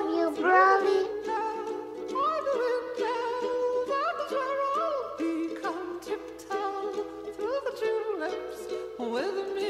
love you, Brawly. With me.